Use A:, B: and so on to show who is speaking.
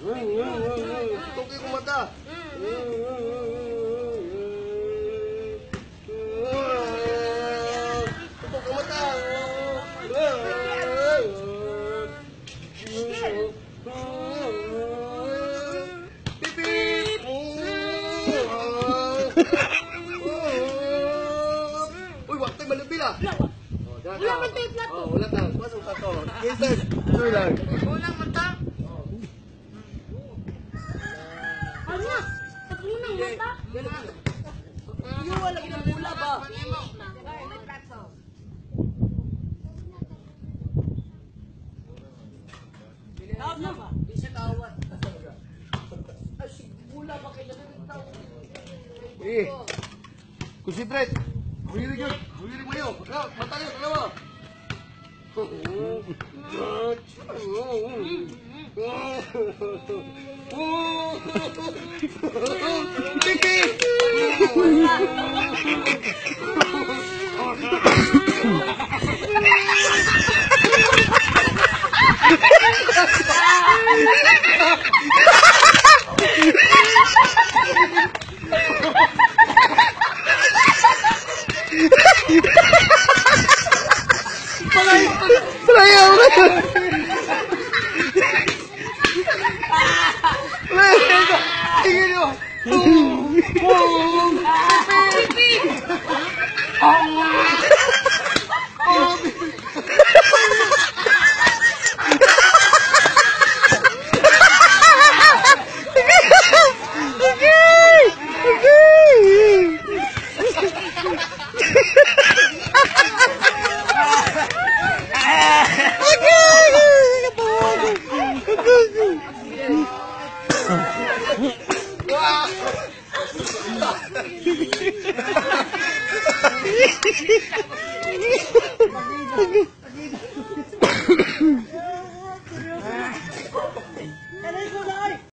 A: Tutukin ko mata. Tutok ang mata. Uy, wag tayo malupil ah.
B: Wala man tayo plato.
A: Oh, wala tayo. Pasok ka to. Sir. Sure lang.
B: Unang mata. Ano Sa unang mata?
A: Iyo, wala ng bula ba? Eh, concentrate. Hulirin yun. Hulirin mo yun. Mata yun, dalawa. Tiki! Palayaw ka! Palayaw ka! Tingin mo! Okay.